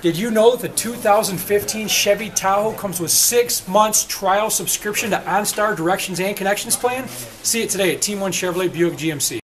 Did you know the 2015 Chevy Tahoe comes with six months trial subscription to OnStar Directions and Connections plan? See it today at Team One Chevrolet Buick GMC.